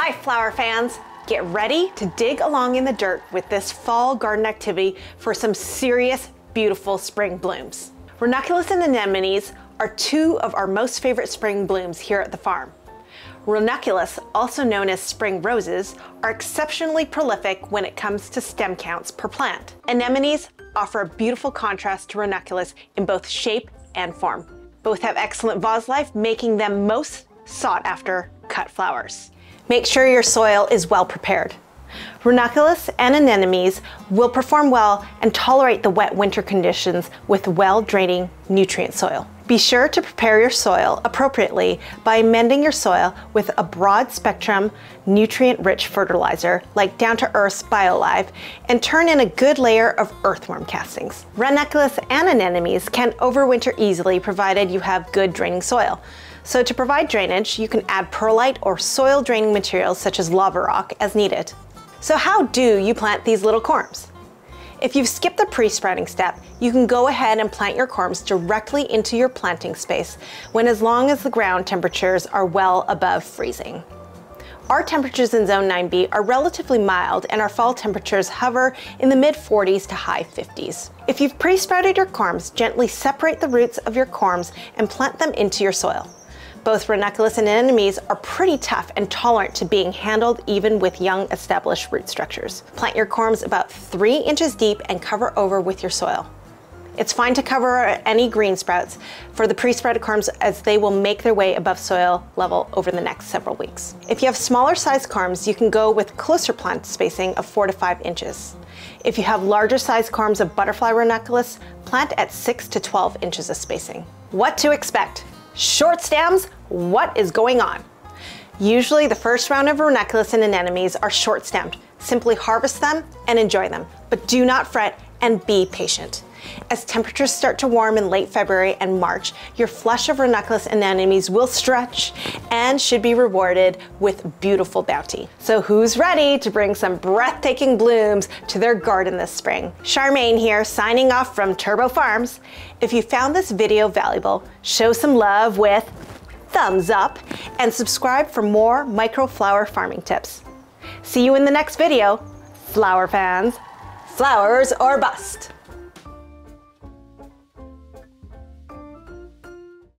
Hi flower fans! Get ready to dig along in the dirt with this fall garden activity for some serious, beautiful spring blooms. Ranunculus and anemones are two of our most favorite spring blooms here at the farm. Ranunculus, also known as spring roses, are exceptionally prolific when it comes to stem counts per plant. Anemones offer a beautiful contrast to ranunculus in both shape and form. Both have excellent vase life, making them most sought after cut flowers. Make sure your soil is well prepared. Ranunculus and anemones will perform well and tolerate the wet winter conditions with well-draining nutrient soil. Be sure to prepare your soil appropriately by amending your soil with a broad spectrum, nutrient-rich fertilizer like Down to Earth's BioLive and turn in a good layer of earthworm castings. Ranunculus and anemones can overwinter easily provided you have good draining soil. So to provide drainage, you can add perlite or soil draining materials such as lava rock as needed. So how do you plant these little corms? If you've skipped the pre-sprouting step, you can go ahead and plant your corms directly into your planting space when as long as the ground temperatures are well above freezing. Our temperatures in Zone 9B are relatively mild and our fall temperatures hover in the mid 40s to high 50s. If you've pre-sprouted your corms, gently separate the roots of your corms and plant them into your soil. Both ranunculus and anemones are pretty tough and tolerant to being handled even with young established root structures. Plant your corms about three inches deep and cover over with your soil. It's fine to cover any green sprouts for the pre-sprouted corms as they will make their way above soil level over the next several weeks. If you have smaller sized corms, you can go with closer plant spacing of four to five inches. If you have larger sized corms of butterfly ranunculus, plant at six to 12 inches of spacing. What to expect? Short stems, what is going on? Usually the first round of ranunculus and anemones are short stemmed. Simply harvest them and enjoy them, but do not fret and be patient. As temperatures start to warm in late February and March, your flush of ranunculus anemones will stretch and should be rewarded with beautiful bounty. So who's ready to bring some breathtaking blooms to their garden this spring? Charmaine here, signing off from Turbow Farms. If you found this video valuable, show some love with thumbs up and subscribe for more microflower farming tips. See you in the next video, flower fans. Flowers or bust.